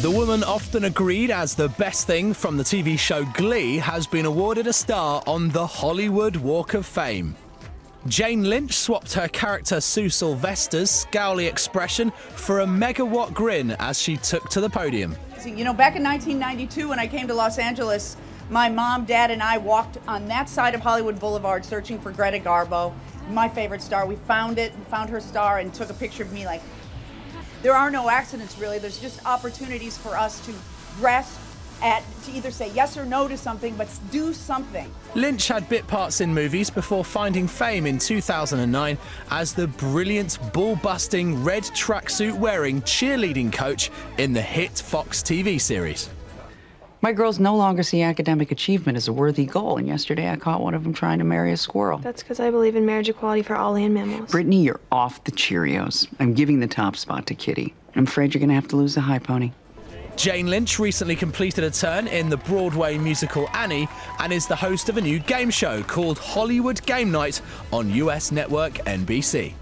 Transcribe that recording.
The woman often agreed as the best thing from the TV show Glee has been awarded a star on the Hollywood Walk of Fame. Jane Lynch swapped her character Sue Sylvester's scowly expression for a megawatt grin as she took to the podium. You know, back in 1992 when I came to Los Angeles, my mom, dad, and I walked on that side of Hollywood Boulevard searching for Greta Garbo, my favorite star. We found it, found her star, and took a picture of me like, there are no accidents really. There's just opportunities for us to grasp at to either say yes or no to something, but do something. Lynch had bit parts in movies before finding fame in 2009 as the brilliant, ball busting, red tracksuit wearing cheerleading coach in the hit Fox TV series. My girls no longer see academic achievement as a worthy goal, and yesterday I caught one of them trying to marry a squirrel. That's because I believe in marriage equality for all land mammals. Brittany, you're off the Cheerios. I'm giving the top spot to Kitty. I'm afraid you're going to have to lose the high pony. Jane Lynch recently completed a turn in the Broadway musical Annie and is the host of a new game show called Hollywood Game Night on US network NBC.